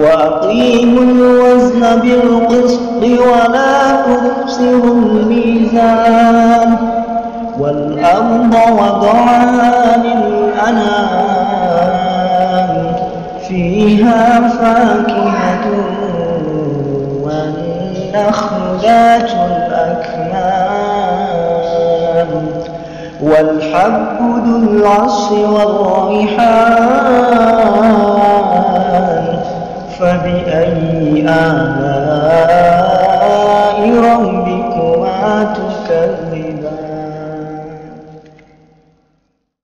وأقيموا الوزن بالقسط ولا تخسروا الميزان والأرض وضعها للأنام فيها فاكهة والنخل ذات الأكمام والحب ذو العصر والريحان فبأي آلاء